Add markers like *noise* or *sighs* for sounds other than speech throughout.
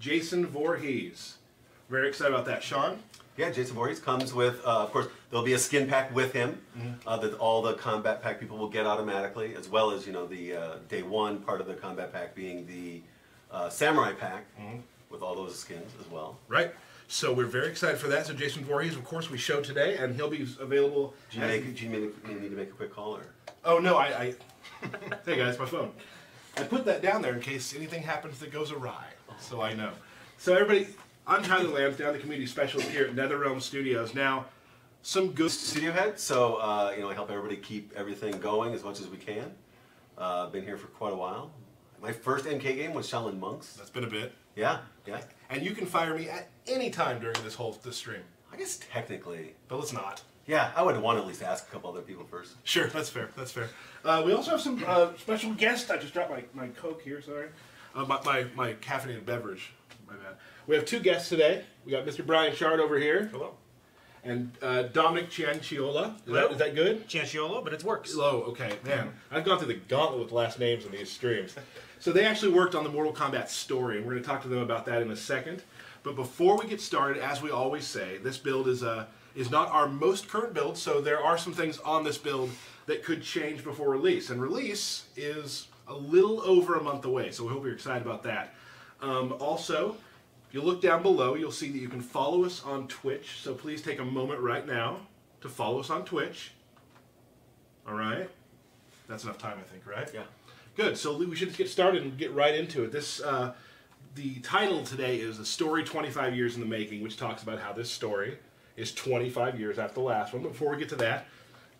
Jason Voorhees. Very excited about that. Sean? Yeah, Jason Voorhees comes with, uh, of course, there'll be a skin pack with him uh, that all the Kombat Pack people will get automatically, as well as, you know, the uh, day one part of the Kombat Pack being the uh, samurai pack with all those skins as well. Right. So we're very excited for that. So Jason Voorhees, of course, we showed today, and he'll be available. Do you, make, do need, you need to make a quick call or? Oh no, I. I *laughs* hey guys, my phone. I put that down there in case anything happens that goes awry, so I know. So everybody, I'm Tyler Lansdowne, the community specialist here at NetherRealm Studios. Now, some good. studio head, so uh, you know I help everybody keep everything going as much as we can. Uh, been here for quite a while. My first MK game was Shaolin Monks. That's been a bit, Yeah, yeah. and you can fire me at any time during this whole this stream, I guess technically, but let's not. yeah. I would want to at least ask a couple other people first. Sure, that's fair. That's fair. Uh, we also have some uh, special guests. I just dropped my, my Coke here, sorry. Uh, my, my, my caffeinated beverage. My bad. We have two guests today. We got Mr. Brian Chard over here Hello. and uh, Dominic Cianciola. Is that, Hello. is that good? Cianciolo, but it works. Hello, okay, man. I've gone through the gauntlet with last names in these streams. So they actually worked on the Mortal Kombat story, and we're going to talk to them about that in a second. But before we get started, as we always say, this build is uh, is not our most current build, so there are some things on this build that could change before release. And release is a little over a month away, so we hope you're excited about that. Um, also, if you look down below, you'll see that you can follow us on Twitch. So please take a moment right now to follow us on Twitch. All right. That's enough time, I think, right? Yeah. Good. So we should just get started and get right into it. This, uh, the title today is "A Story 25 Years in the Making," which talks about how this story is 25 years after the last one. But before we get to that,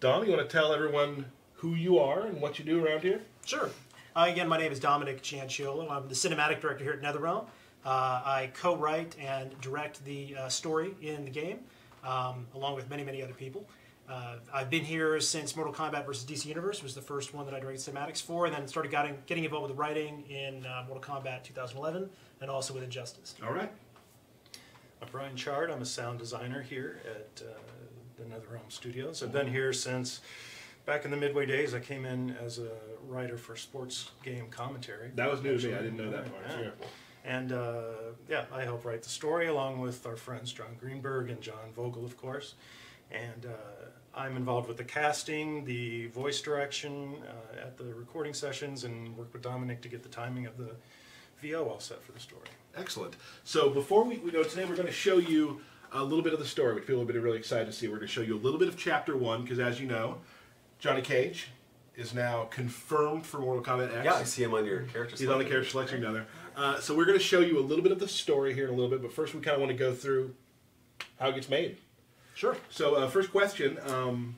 Dom, you want to tell everyone who you are and what you do around here? Sure. Uh, again, my name is Dominic Cianciolo. I'm the cinematic director here at NetherRealm. Uh, I co-write and direct the uh, story in the game, um, along with many, many other people. Uh, I've been here since Mortal Kombat vs. DC Universe was the first one that I directed cinematics for, and then started getting, getting involved with the writing in uh, Mortal Kombat 2011 and also with Injustice. All right. I'm Brian Chard. I'm a sound designer here at uh, the NetherRealm Studios. I've been here since back in the Midway days. I came in as a writer for sports game commentary. That was new to me. I didn't know that part. Yeah. And uh, yeah, I help write the story along with our friends John Greenberg and John Vogel, of course. And uh, I'm involved with the casting, the voice direction uh, at the recording sessions, and work with Dominic to get the timing of the VO all set for the story. Excellent. So before we, we go today, we're going to show you a little bit of the story, which people will be really excited to see. We're going to show you a little bit of chapter one, because as you know, Johnny Cage is now confirmed for Mortal Kombat X. Yeah, I see him on your character. He's on the character selection down there. Uh, so we're going to show you a little bit of the story here in a little bit, but first we kind of want to go through how it gets made. Sure. So uh, first question, um,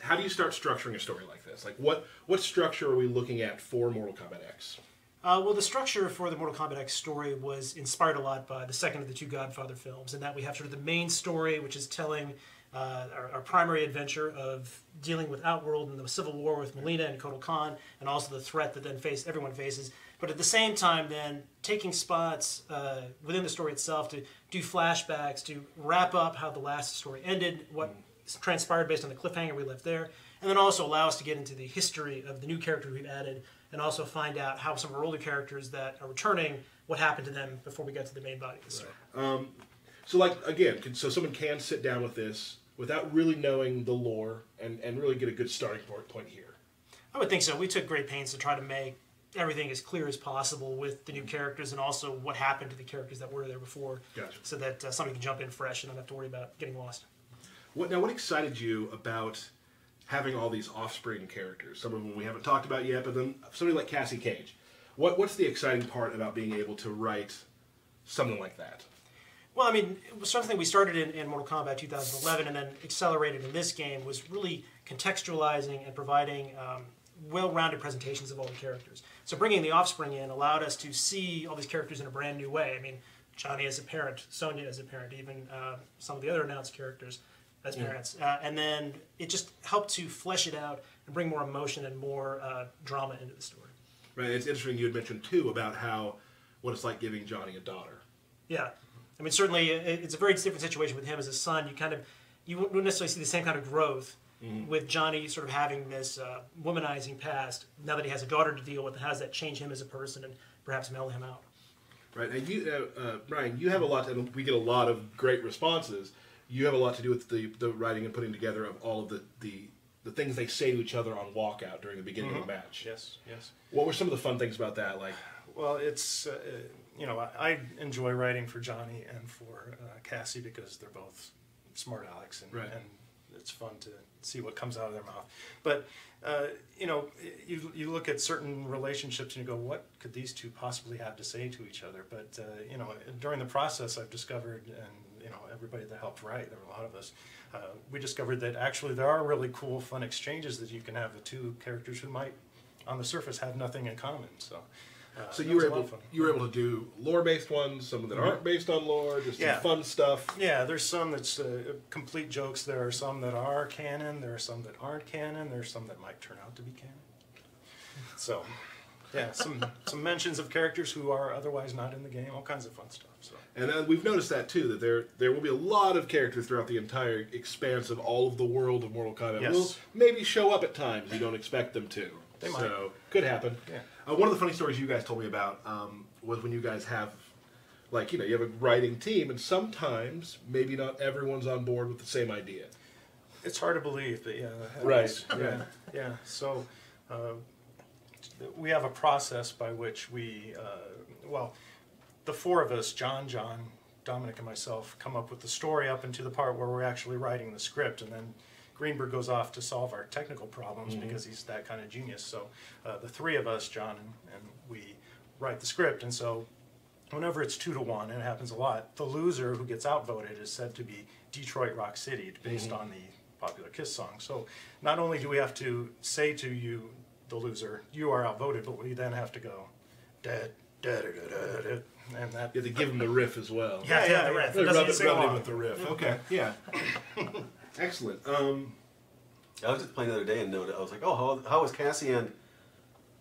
how do you start structuring a story like this? Like what, what structure are we looking at for Mortal Kombat X? Uh, well, the structure for the Mortal Kombat X story was inspired a lot by the second of the two Godfather films, in that we have sort of the main story, which is telling uh, our, our primary adventure of dealing with Outworld and the civil war with Mileena and Kotal Khan, and also the threat that then face everyone faces. But at the same time, then taking spots uh, within the story itself to do flashbacks to wrap up how the last story ended, what transpired based on the cliffhanger we left there, and then also allow us to get into the history of the new character we've added, and also find out how some of our older characters that are returning, what happened to them before we get to the main body of the story. So like again, so someone can sit down with this without really knowing the lore and, and really get a good starting point point here. I would think so. We took great pains to try to make everything as clear as possible with the new characters and also what happened to the characters that were there before, Gotcha. so that uh, somebody can jump in fresh and not have to worry about getting lost. What now? What excited you about having all these offspring characters? Some of them we haven't talked about yet, but then somebody like Cassie Cage. What what's the exciting part about being able to write something like that? Well, I mean, it was something we started in, in Mortal Kombat 2011 and then accelerated in this game was really contextualizing and providing um, well-rounded presentations of all the characters. So bringing the Offspring in allowed us to see all these characters in a brand new way. I mean, Johnny as a parent, Sonya as a parent, even uh, some of the other announced characters as parents. Uh, and then it just helped to flesh it out and bring more emotion and more uh, drama into the story. Right. It's interesting you had mentioned too about how what it's like giving Johnny a daughter. Yeah, I mean, certainly it's a very different situation with him as a son. You kind of you wouldn't necessarily see the same kind of growth with Johnny sort of having this uh, womanizing past. Now that he has a daughter to deal with, how does that change him as a person and perhaps mellow him out? Right, and you, uh, uh, Brian, you have a lot, and we get a lot of great responses. You have a lot to do with the, the writing and putting together of all of the, the, the things they say to each other on walkout during the beginning of the match. Yes, yes. What were some of the fun things about that? Like, Well, it's uh, you know I, I enjoy writing for Johnny and for uh, Cassie because they're both smart Alex and, Right. and it's fun to see what comes out of their mouth. But uh, you know you you look at certain relationships and you go, what could these two possibly have to say to each other? But uh, you know during the process, I've discovered and you know everybody that helped write, there were a lot of us. Uh, we discovered that actually there are really cool, fun exchanges that you can have with two characters who might, on the surface, have nothing in common. So, uh, so you were was a lot able you were able to do lore based ones, some that aren't based on lore, just Yeah. some fun stuff. Yeah, there's some that's uh, complete jokes. There are some that are canon. There are some that aren't canon. There are some that might turn out to be canon. So, yeah, some some mentions of characters who are otherwise not in the game. All kinds of fun stuff. So, And uh, we've noticed that too, that there there will be a lot of characters throughout the entire expanse of all of the world of Mortal Kombat. Yes. Will maybe show up at times you don't expect them to. They might. So could happen. Yeah. Uh, one of the funny stories you guys told me about um, was when you guys have, like you know, you have a writing team, and sometimes maybe not everyone's on board with the same idea. it's hard to believe that yeah. Right, happens. *laughs* Yeah. Yeah. So, uh, we have a process by which we, uh, well, the four of us, John, John, Dominic, and myself, come up with the story up into the part where we're actually writing the script, and then Greenberg goes off to solve our technical problems because he's that kind of genius. So, uh, the three of us, John and, and we, write the script, and so whenever it's two to one, and it happens a lot, the loser who gets outvoted is said to be Detroit Rock City, based on the popular Kiss song. So not only do we have to say to you, the loser, you are outvoted, but we then have to go, da da da and that. You have to give them the riff as well. Yeah, yeah, the riff. It rub it, rub it with the riff. Okay. Yeah. *laughs* Excellent. Um, I was just playing the other day and noted, I was like, oh, how, how is Cassie and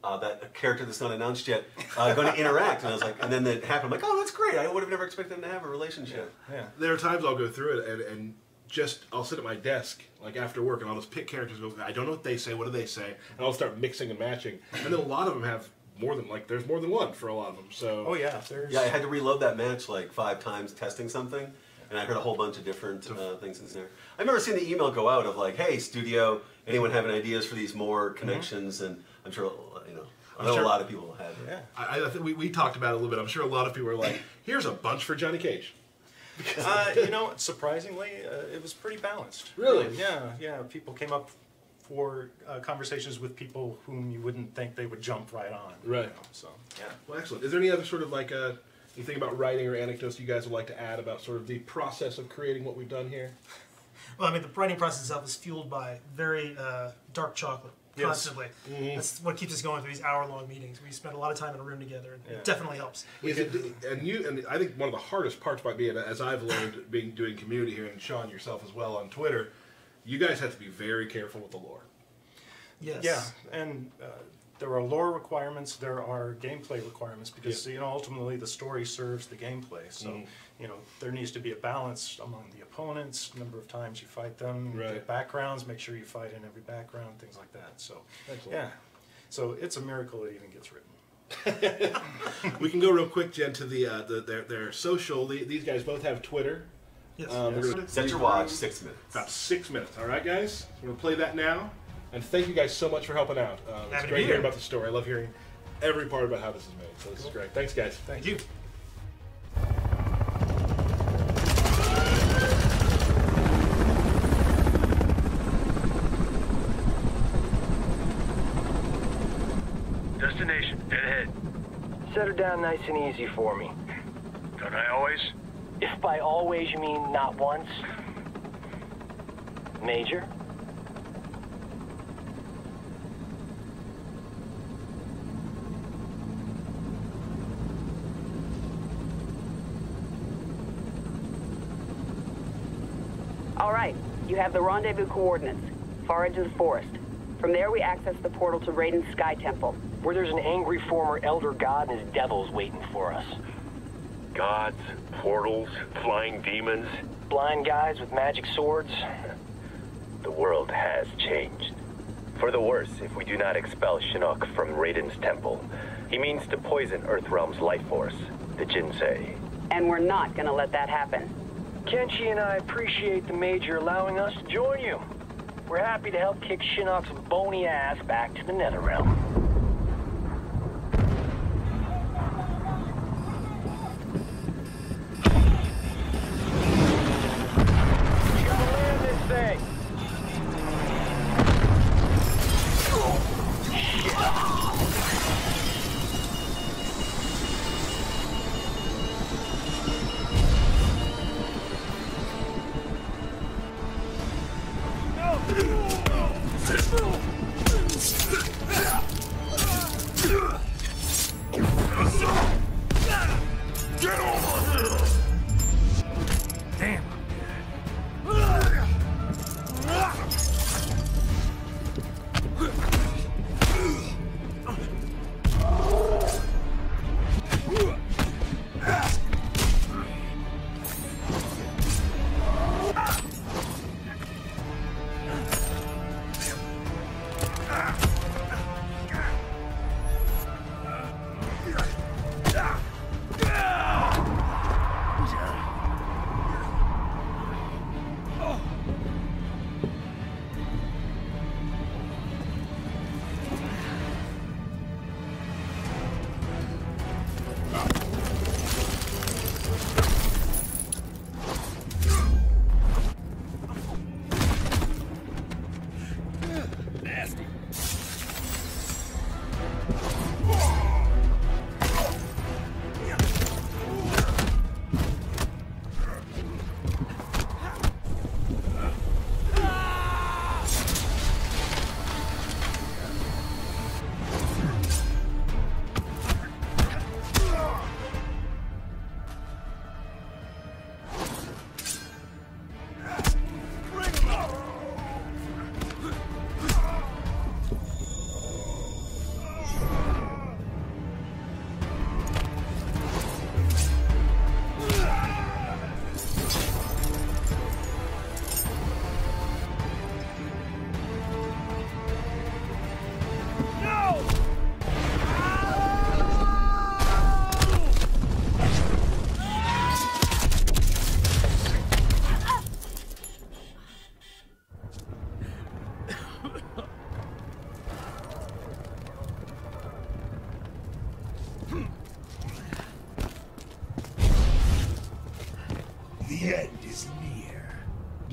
uh, that character that's not announced yet uh, going to interact? And I was like, and then it happened. I'm like, oh, that's great. I would have never expected them to have a relationship. Yeah. there are times I'll go through it and, and just I'll sit at my desk like after work and I'll just pick characters. And go, I don't know what they say. What do they say? And I'll start mixing and matching. And then a lot of them have more than like there's more than one for a lot of them. So Oh yeah, there's. Yeah, I had to reload that match like five times testing something, and I heard a whole bunch of different uh, things in there. I remember seeing the email go out of like, "Hey, studio, anyone having ideas for these more connections?" And I'm sure you know, I know sure- a lot of people had. Yeah. I, I think we, we talked about it a little bit. I'm sure a lot of people are like, here's a bunch for Johnny Cage. *laughs* Uh, you know, surprisingly, uh, it was pretty balanced. Really? Yeah, yeah. People came up for uh, conversations with people whom you wouldn't think they would jump right on. you Right. know, So yeah. Well, excellent. Is there any other sort of like uh, anything about writing or anecdotes you guys would like to add about sort of the process of creating what we've done here? Well, I mean, the writing process itself is fueled by very uh, dark chocolate Yes. constantly. That's what keeps us going through these hour-long meetings. We spend a lot of time in a room together, and Yeah. it definitely helps. Is it, and you and I think one of the hardest parts might be, and as I've learned being doing community here, and Sean yourself as well on Twitter, you guys have to be very careful with the lore. Yes. Yeah, and uh, there are lore requirements. There are gameplay requirements because Yeah. you know ultimately the story serves the gameplay. So Mhm. you know there needs to be a balance among the opponents, number of times you fight them, Right. the backgrounds. Make sure you fight in every background, things like that. So Excellent. yeah, so it's a miracle it even gets written. *laughs* We can go real quick, Jen, to the, uh, the their, their social. The, these guys both have Twitter. Yes. Um, Yes. Set your watch, six minutes. About six minutes. All right, guys. We're gonna play that now, and thank you guys so much for helping out. Um, it's Happy great hearing about the story. I love hearing every part about how this is made. So this is great. Thanks, guys. Thank you. Destination, dead ahead. Set her down nice and easy for me. Don't I always? If by always you mean not once. Major? All right, you have the rendezvous coordinates. Far edge of the forest. From there, we access the portal to Raiden's Sky Temple. Where there's an angry former Elder God and his devils waiting for us. Gods, portals, flying demons. Blind guys with magic swords. The world has changed. For the worse if we do not expel Shinnok from Raiden's temple. He means to poison Earthrealm's life force. the Jinsei. And we're not gonna let that happen. Kenshi and I appreciate the Major allowing us to join you. We're happy to help kick Shinnok's bony ass back to the Netherrealm.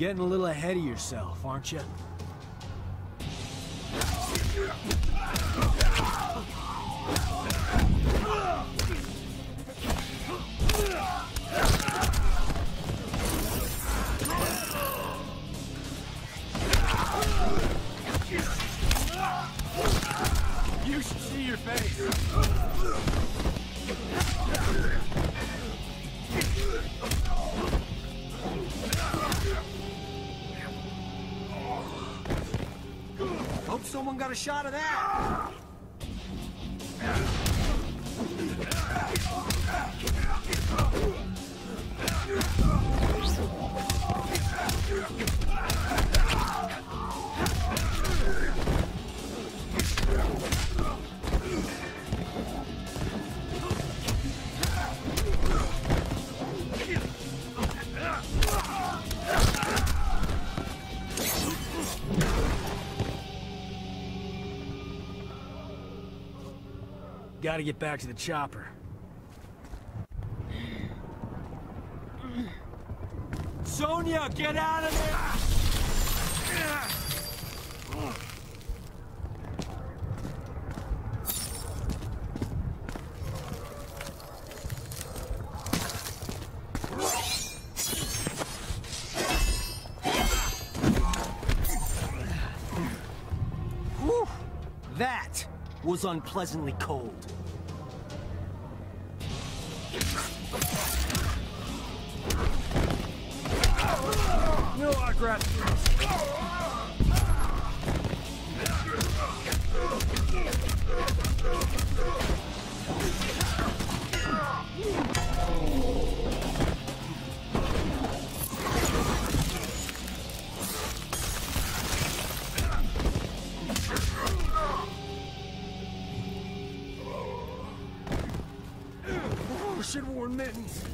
Getting a little ahead of yourself, aren't you? Hope someone got a shot of that. Gotta get back to the chopper. Sonya, get out of there! That was unpleasantly cold. No autograph. should warn mittens.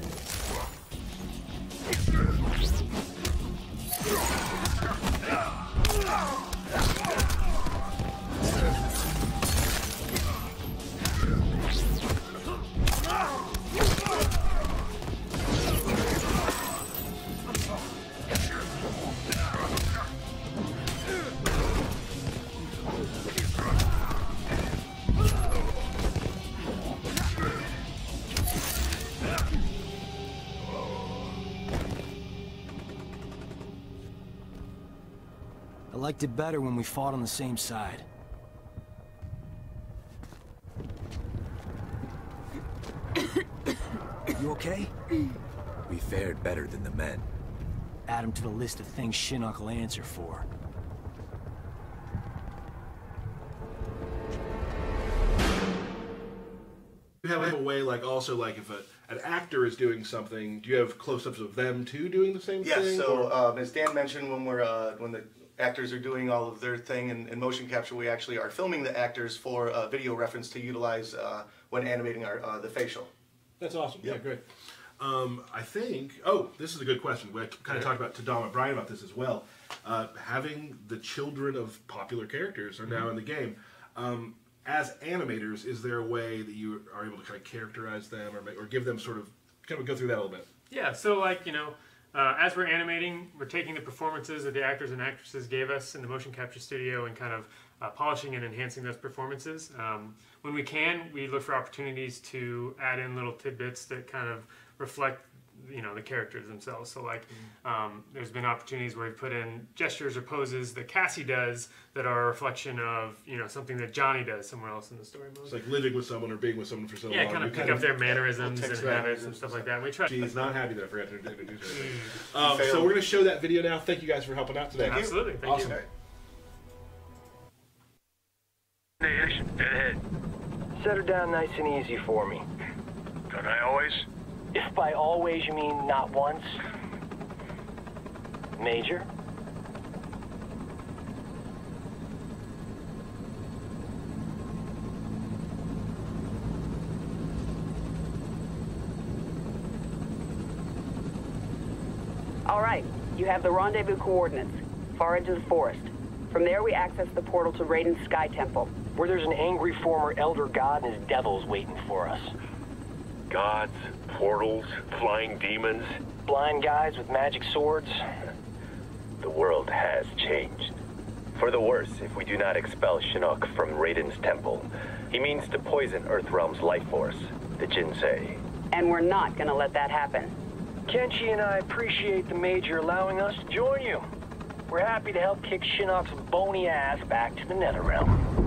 Liked it better when we fought on the same side. You okay? We fared better than the men. Add him to the list of things Shinnok will answer for. You have a way, like also like if a, an actor is doing something, do you have close-ups of them too doing the same Yes. thing? So um, as Dan mentioned, when we're uh, when the actors are doing all of their thing in, in motion capture, we actually are filming the actors for uh, video reference to utilize uh, when animating our uh, the facial. That's awesome. Yeah, great. Um, I think. Oh, this is a good question. We kind of talked about to Dom and Brian about this as well. Uh, having the children of popular characters are now in the game. Um, as animators, is there a way that you are able to kind of characterize them or, ma- or give them sort of kind of go through that a little bit? Yeah, so like, you know, uh, as we're animating, we're taking the performances that the actors and actresses gave us in the motion capture studio and kind of uh, polishing and enhancing those performances. Um, when we can, we look for opportunities to add in little tidbits that kind of reflect, you know, the characters themselves. So like, um, there's been opportunities where we put in gestures or poses that Cassie does that are a reflection of, you know, something that Johnny does somewhere else in the story mode. It's like living with someone or being with someone for so yeah, long. kind you of pick up their mannerisms and habits and stuff like that. We try. She's not happy that I forgot to introduce her. Mm. Um, so we're going to show that video now. Thank you guys for helping out today. Absolutely, thank you. Hey, awesome. Head ahead. Set her down nice and easy for me. Don't I always? If by always you mean not once. Major? All right, you have the rendezvous coordinates. Far edge of the forest. From there, we access the portal to Raiden's Sky Temple. Where there's an angry former elder god and his devils waiting for us. Gods, portals, flying demons. Blind guys with magic swords. The world has changed. For the worse if we do not expel Shinnok from Raiden's temple. He means to poison Earthrealm's life force, the Jinsei. And we're not gonna let that happen. Kenshi and I appreciate the Major allowing us to join you. We're happy to help kick Shinnok's bony ass back to the Netherrealm.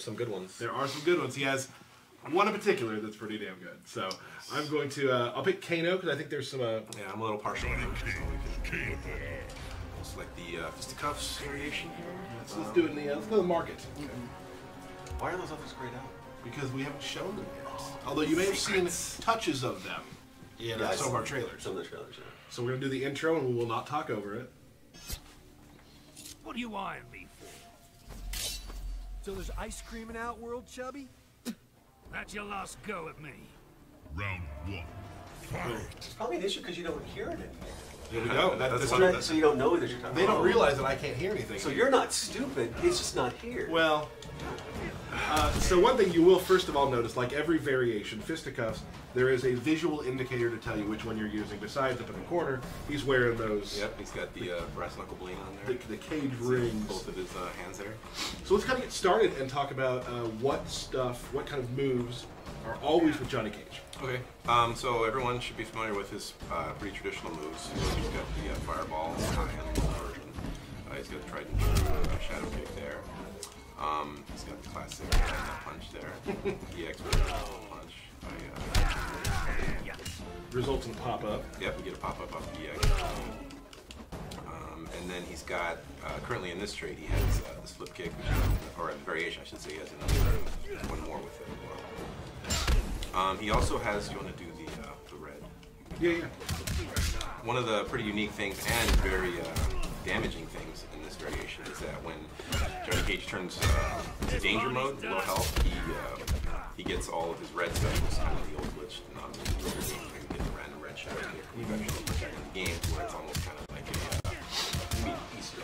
There's some good ones. There are some good ones. He has one in particular that's pretty damn good. So I'm going to. Uh, I'll pick Kano because I think there's some. Uh, Yeah, I'm a little partial to him. So we can like the uh, fisticuffs variation here. let's, let's do it in the. Uh, let's go to the market Why are those others grayed out? because we haven't shown them yet. Although you may have seen touches of them in Yeah, some of our trailers. Some of the trailers, yeah. So we're gonna do the intro and we will not talk over it. What do you eyeing me for? So there's ice cream in Outworld, Chubby? That's your last go at me. Round one. It's probably an issue because you don't hear it anymore. There we go. That, *laughs* That's that's one true. of the- So you don't know that you're talking They don't realize that I can't hear anything. So you're not stupid. It's just not here. Well, uh, so one thing you will first of all notice, like every variation, fisticuffs, there is a visual indicator to tell you which one you're using. Besides, up in the corner, he's wearing those. Yep, he's got the uh, brass knuckle bling on there. the cage See rings. Both of his uh, hands there. So let's kind of get started and talk about uh, what stuff, what kind of moves are always with Johnny Cage. Okay, um, so everyone should be familiar with his uh, pretty traditional moves. He's got the uh, fireball version. Uh, he's got the tried and true uh, shadow kick there. Um, he's got the classic punch there. EX with a punch. Results in pop up. Yep, you get a pop up off the EX. Um, and then he's got, uh, currently in this trade, he has uh, this flip kick, or a variation, I should say, he has another one more with it as well. Um, he also has, you want to do the, uh, the red? Yeah, yeah. One of the pretty unique things and very uh, damaging things in this variation is that when Johnny Cage turns uh, to danger mode, low health, he uh, he gets all of his red specials, kind of the old glitch, not you get the random red shot kick, which actually protecting the game, where it's almost kind of like a uh, mean Easter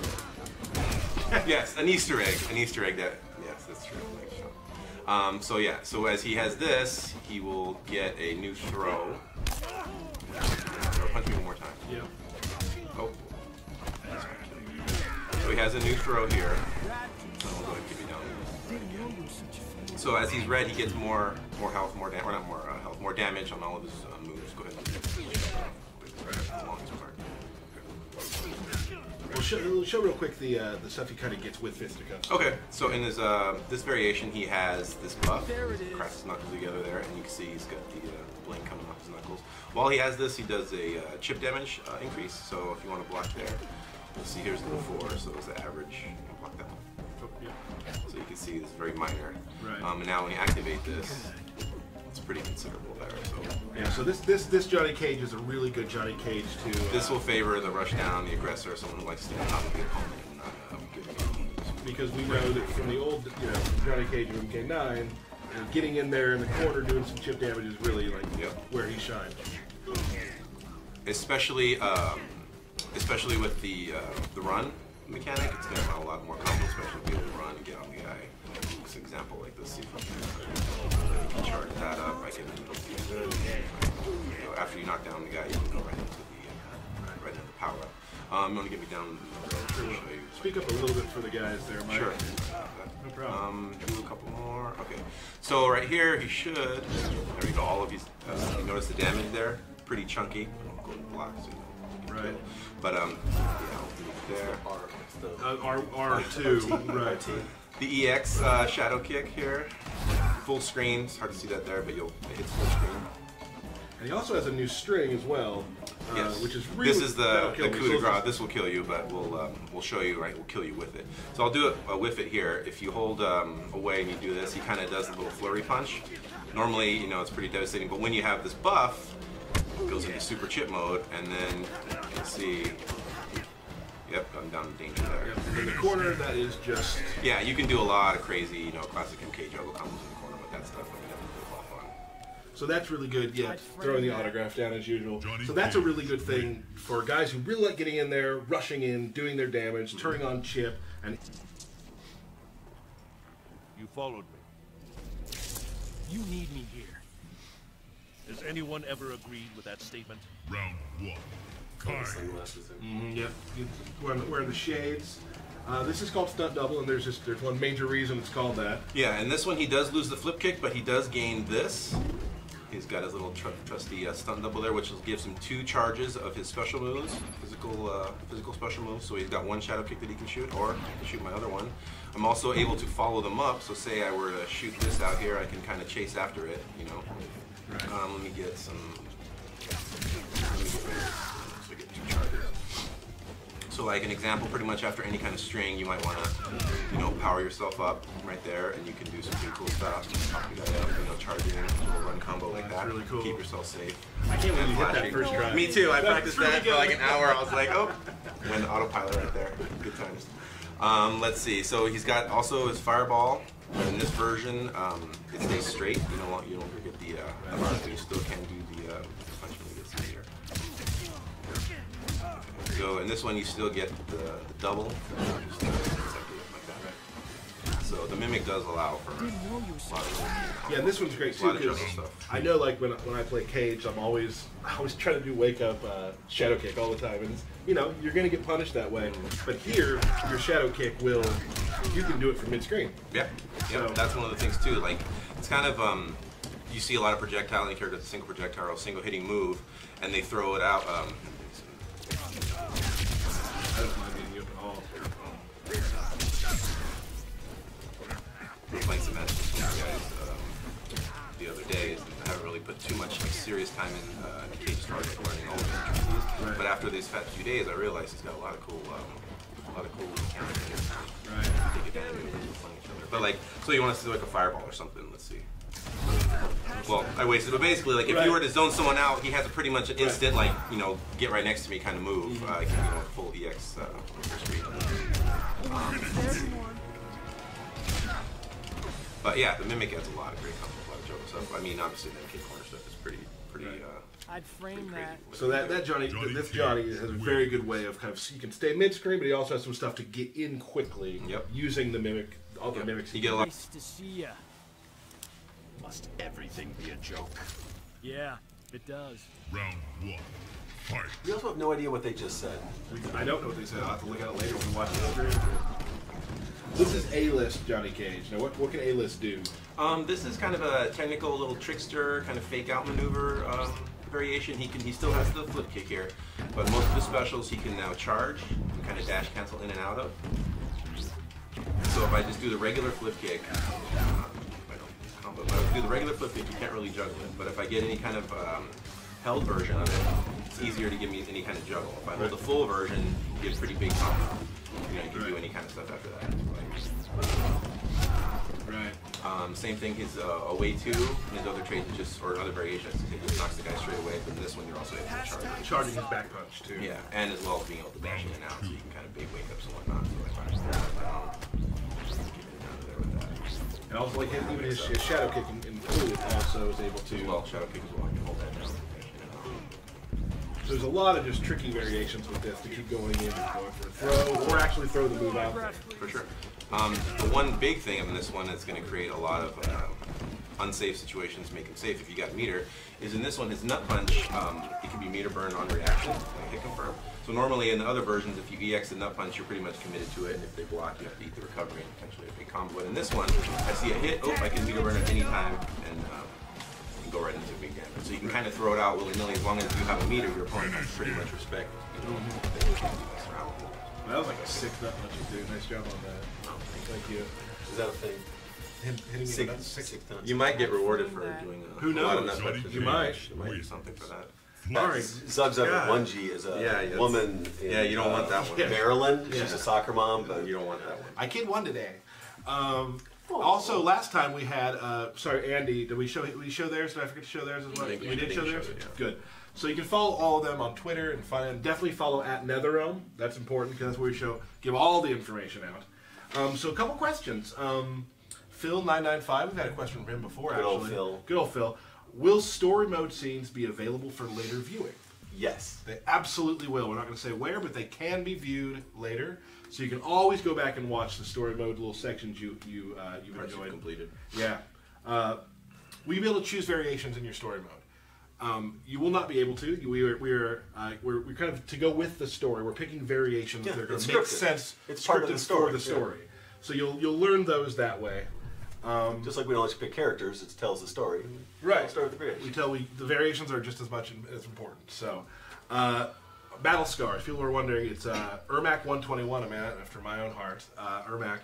egg. *laughs* yes, an Easter egg, an Easter egg that yes, that's true. So. Um, so yeah, so as he has this, he will get a new throw. Punch me one more time. Yeah. Oh. So he has a new throw here. So we'll go ahead and give you down red again. So as he's red, he gets more more health, more damage, or not more uh, health, more damage on all of his uh, moves. Go ahead and along his part. Well, show, show real quick the uh, the stuff he kind of gets with fisticuffs. Okay, so in his uh, this variation, he has this buff. Cracks his knuckles together there, and you can see he's got the uh, blink coming off his knuckles. While he has this, he does a uh, chip damage uh, increase. So if you want to block there, you'll see here's the before. So it's the average. Block that one. So you can see it's very minor. Right. Um, and now when you activate this, it's pretty considerable there. So Yeah, so this this this Johnny Cage is a really good Johnny Cage to. Uh, this will favor the rush down, the aggressor, someone who likes to on top of the opponent and not uh, giving because we know that from the old, you know, Johnny Cage of MK9, you know, getting in there in the corner doing some chip damage is really like where he shines. especially um, especially with the uh, the run mechanic. It's going to allow a lot more combo, especially if you able to run and get on the guy. This example like this, see if I can, you can charge that up. I can you know, after you knock down the guy, you can go right into the uh, right into the power up. Um, you want to get me down? I'll show you. Speak up a little bit for the guys there, Mike. Sure. No problem. Um, do a couple more. Okay. So right here, he should. There we go. All of these. Uh, you notice the damage there? Pretty chunky. I'll go to block so you know. Right. But um, yeah, I'll move there. Uh, R R two, *laughs* right? The EX uh, shadow kick here. Full screen. It's hard to see that there, but you'll it hits full screen. And he also has a new string as well, uh, Yes. which is really this is the, the coup de grace. This will kill you, but we'll um, we'll show you right. We'll kill you with it. So I'll do it uh, with it here. If you hold um, away and you do this, he kind of does a little flurry punch. Normally, you know, it's pretty devastating, but when you have this buff, it goes into super chip mode, and then you can see. Yep, I'm down in danger there. Yep. In the corner, that is just. Yeah, you can do a lot of crazy, you know, classic MK juggle combos in the corner, but that stuff we never put off fun. So that's really good. Yeah, throwing the autograph down as usual. So that's a really good thing for guys who really like getting in there, rushing in, doing their damage, turning on chip, and You followed me. You need me here. Has anyone ever agreed with that statement? Round one. Mhm, yep, He's wearing, wearing the shades. Uh, this is called stunt double, and there's just there's one major reason it's called that. Yeah, and this one he does lose the flip kick, but he does gain this. He's got his little tr- trusty uh, stunt double there, which gives him two charges of his special moves, physical uh, physical special moves. So he's got one shadow kick that he can shoot, or I can shoot my other one. I'm also able to follow them up. So say I were to shoot this out here, I can kind of chase after it. You know. Um, let me get some. Let me get rid of so I get. So like an example, pretty much after any kind of string, you might want to, you know, power yourself up right there, and you can do some pretty cool stuff. The guy up, you know, charging, a little run combo like that. really cool. Keep yourself safe. I can't believe you hit that first try. Me too. I That's practiced really that for like an hour. I was like, oh, went autopilot right there. Good times. Um, let's see. So he's got also his fireball. In this version, um, it stays straight. You don't want, you don't get the uh, amount, but you So in this one, you still get the, the double. Just, exactly like that. So the mimic does allow for a lot of Yeah, and this one's great a too because. I know, like when when I play Cage, I'm always I *laughs* always try to do wake up uh, shadow kick all the time, and you know you're gonna get punished that way. But here, your shadow kick will you can do it from mid screen. Yeah, yeah. That's one of the things too. Like it's kind of um, you see a lot of projectile in characters, a single projectile, a single hitting move, and they throw it out. Um, I don't mind beating you at all. we're playing some matches with you guys the other day. I haven't really put too much serious time in uh, cage started learning all the. But after these few days, I realized he's got a lot of cool, a lot of cool characters. Right. But like, so you want to do like a fireball or something? Let's see. Well, I wasted. But basically, like, if Right. you were to zone someone out, he has a pretty much an instant, like, you know, get right next to me kind of move. Mm-hmm. Uh, you know, full EX uh, speed. Um. But yeah, the mimic adds a lot of great combos, a lot of joke stuff. I mean, obviously, the kid corner stuff is pretty, pretty. Uh, I'd frame that. So that, that Johnny, this Johnny has a very good way of kind of he can stay mid screen, but he also has some stuff to get in quickly. Yep. Using the mimic, all the mimics. You get a lot. Nice to see ya. Must everything be a joke? Yeah, it does. Round one. Fight. We also have no idea what they just said. I don't know what they said. I'll have to look at it later when we watch the stream. This is A-list Johnny Cage. Now, what, what can A-list do? Um, this is kind of a technical little trickster, kind of fake out maneuver um, variation. He can he still has the flip kick here, but most of the specials he can now charge and kind of dash cancel in and out of. So if I just do the regular flip kick, uh, I don't combo, but if I do the regular flip kick, you can't really juggle it. But if I get any kind of um, held version of it, it's easier to give me any kind of juggle. If I hold the full version, you get pretty big combo. You know, you can do any kind of stuff after that. Right. Um, same thing, his uh, away two, his other trade just, or other variations, it just knocks the guy straight away, but in this one you're also able to charge. Charging his back punch, too. Yeah, and as well as being able to dash in and out, so you can kind of big wake ups and whatnot. So if I just And also, like even his, his shadow kick in, in Fluid also is able to. Well, shadow kick as well, I can hold that down. There's a lot of just tricky variations with this to keep going in and going for a throw, or actually throw the move out there. For sure. Um, the one big thing in this one that's going to create a lot of uh, unsafe situations, make him safe if you got meter, is in this one his nut punch, um, it can be meter burn on reaction, like hit confirm. So normally in the other versions, if you EX the nut punch, you're pretty much committed to it, and if they block, you have to eat the recovery and potentially a big combo. But in this one, I see a hit, oh, I can meter burn at any time, and um, go right into big damage. So you can kind of throw it out willy-nilly as long as you have a meter, your opponent can pretty much respect, you know, that you can't do this round. That was like a sick nut punch, dude. Nice job on that. Thank you. Is that a thing? Him hitting Six- me six, six times. You might get rewarded for doing a, Who a lot of knows? nut punches. You might. There might be something for that. Sorry. Zug's up at 1G is a Yeah, yeah, woman in yeah, you don't want uh, that one. Yeah. Maryland. Yeah. She's a soccer mom, but You don't want that one. I kid one today. Um, also, last time we had, uh, sorry, Andy, did we show did we show theirs? Did I forget to show theirs as well? We we- did show theirs. it, yeah. Good. So you can follow all of them on Twitter and find definitely follow at NetherRealm. That's important because that's where we show give all the information out. Um, so a couple questions. Um, Phil nine nine five. We've had a question from him before. Good actually. old Phil. Good old Phil. Will story mode scenes be available for later viewing? yes. They absolutely will. We're not going to say where, but they can be viewed later. So you can always go back and watch the story mode little sections you you uh, you've Parts you've enjoyed. completed. Yeah, uh, we'll be able to choose variations in your story mode. Um, you will not be able to. We are we are uh, we're, we're kind of to go with the story. We're picking variations Yeah, that are going to make scripted. sense. It's part of the story, For the yeah. story. So you'll you'll learn those that way. Um, Just like we don't let you pick characters, it tells the story. Right. I'll start with the We tell we the variations are just as much in- as important. So, uh, battle scars. People are wondering. It's uh, Ermac 121, a man after my own heart. Uh, Ermac.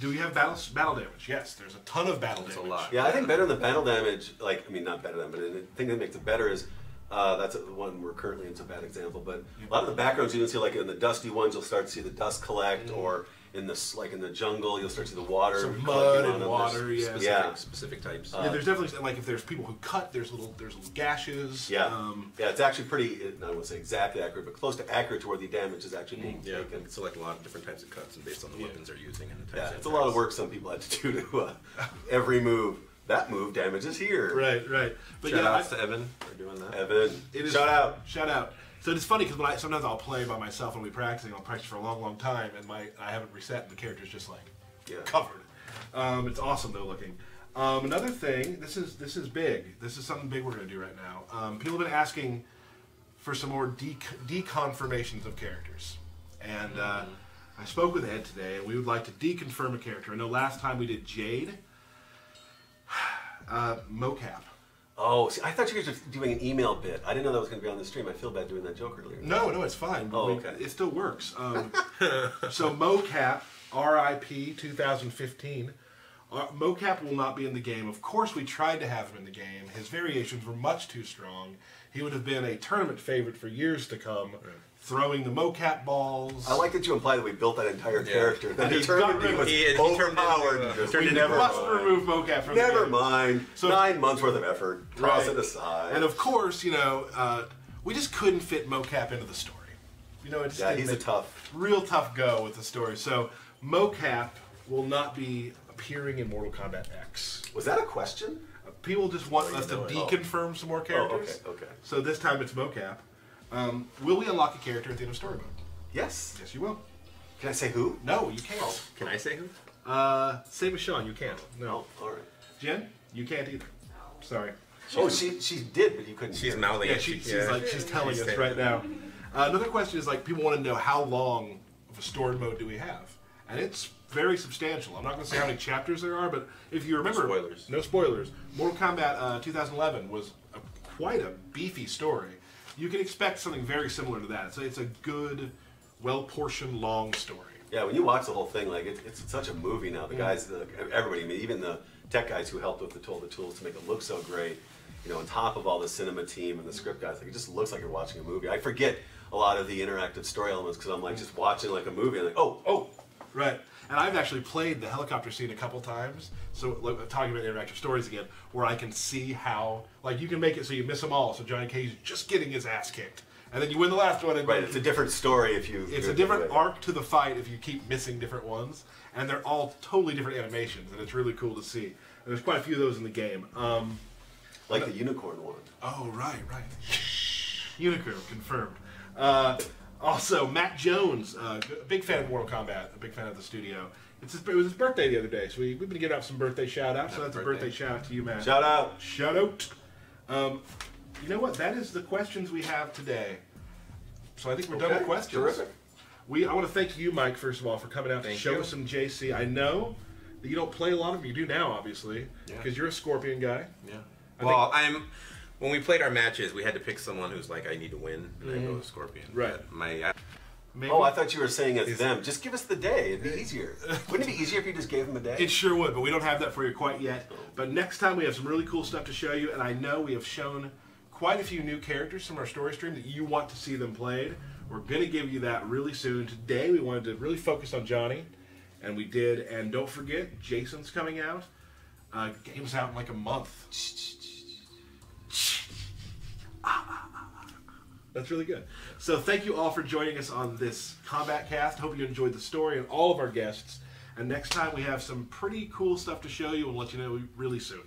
Do we have battle battle damage? Yes. There's a ton of battle That's a lot. Yeah, I think better than the battle damage, like, I mean, not better than, but the thing that makes it better is uh, that's the one we're currently in, it's a bad example, but a lot of the backgrounds you can see, like in the dusty ones, you'll start to see the dust collect, or in the, like in the jungle, you'll start to see the water. Some collecting mud and water, yeah. Specific, Yeah. specific types. yeah, there's definitely like if there's people who cut, there's little there's little gashes. Yeah, Um, yeah, it's actually pretty. I won't say exactly accurate, but close to accurate to where the damage is actually being yeah, you taken. can select a lot of different types of cuts and based on the Yeah. weapons they're using and the types Yeah, of it's a lot of work some people had to do to uh, every move. That move damages here. right, right. But Shout yeah, outs I- to Evan for doing that. Evan, It is, shout out. Shout out. So it's funny because when I sometimes I'll play by myself and we practicing. I'll practice for a long, long time, and my I haven't reset, and the character's just like Yeah. covered. Um, it's awesome though looking. Um, another thing, this is this is big. This is something big we're going to do right now. Um, people have been asking for some more de- deconfirmations of characters, and uh, I spoke with Ed today, and we would like to deconfirm a character. I know last time we did Jade, *sighs* uh, Mokap. Oh, see, I thought you guys were doing an email bit. I didn't know that was going to be on the stream. I feel bad doing that joke earlier. No, no, it's fine. Oh, We- okay. It still works. Um, *laughs* so Mokap, RIP 2015. Our, Mokap will not be in the game. Of course, we tried to have him in the game. His variations were much too strong. He would have been a tournament favorite for years to come, throwing the Mokap balls. I like that you imply that we built that entire character. That And he determined got he was it. He- he turned overpowered. into, uh, Just- we never must mind. remove Mokap from the Never mind. So- Nine months worth of effort. Toss Right. it aside. And of course, you know, uh, we just couldn't fit Mokap into the story. You know, it's Yeah, he's a tough- real tough go with the story. So Mokap will not be appearing in Mortal Kombat X. Was that a question? People just want Oh, us to know it. deconfirm some more Oh, characters. okay, okay. So this time it's Mokap. Um, will we unlock a character at the end of story mode? Yes. Yes, you will. Can I say who? No, you can't. Can I say who? Uh, same as Sean, you can't. No. all right. Jen, you can't either. Sorry. oh, she she did, but you couldn't. She's hear. mouthing Yeah, she, she's Yeah. like she's telling She's us right now. Uh, another question is like people want to know how long of a story mode do we have, and it's very substantial. I'm not going to say how many chapters there are, but if you remember, spoilers. No spoilers. Mortal Kombat uh, 2011 was a, quite a beefy story. You can expect something very similar to that. So it's a good, well-portioned, long story. Yeah, when you watch the whole thing, like it, it's such a movie now. The Mm. guys, the, everybody, I mean, even the tech guys who helped with the tool, the tools to make it look so great. You know, on top of all the cinema team and the script guys, like it just looks like you're watching a movie. I forget a lot of the interactive story elements because I'm like just watching like a movie. and like, oh, oh, Right. And I've actually played the helicopter scene a couple times. So, like, talking about interactive stories again, where I can see how, like, you can make it so you miss them all. So Johnny Cage just getting his ass kicked, and then you win the last one. And right. It's a different story if you. It's a different arc to the fight if you keep missing different ones, and they're all totally different animations, and it's really cool to see. And there's quite a few of those in the game. Um, Like the unicorn one. Oh, right, right. Unicorn, confirmed. Uh, also, Matt Jones, uh, big fan of Mortal Kombat, a big fan of the studio. It's his, it was his birthday the other day, so we, we've been giving out some birthday shout outs. So that's a birthday. birthday shout out to you, Matt. Shout out. Shout out. Um, you know what? That is the questions we have today. So I think we're done with questions. terrific. We, I want to thank you, Mike, first of all, for coming out to show you. us some JC. I know that you don't play a lot of them. You do now, obviously, Yeah. because you're a Scorpion guy. Yeah. I well, I'm. When we played our matches, we had to pick someone who's like, I need to win, and I go Mhm. with Scorpion. Right. But My. I, Oh, I thought you were saying as them. Just give us the day. It'd be easier. *laughs* Wouldn't it be easier if you just gave them a day? It sure would, but we don't have that for you quite yet. But next time we have some really cool stuff to show you, and I know we have shown quite a few new characters from our story stream that you want to see them played. We're going to give you that really soon. Today we wanted to really focus on Johnny, and we did. And don't forget, Jason's coming out. Uh, game's out in like a month. That's really good. So thank you all for joining us on this Kombat Kast. Hope you enjoyed the story and all of our guests. And next time we have some pretty cool stuff to show you and let you know really soon.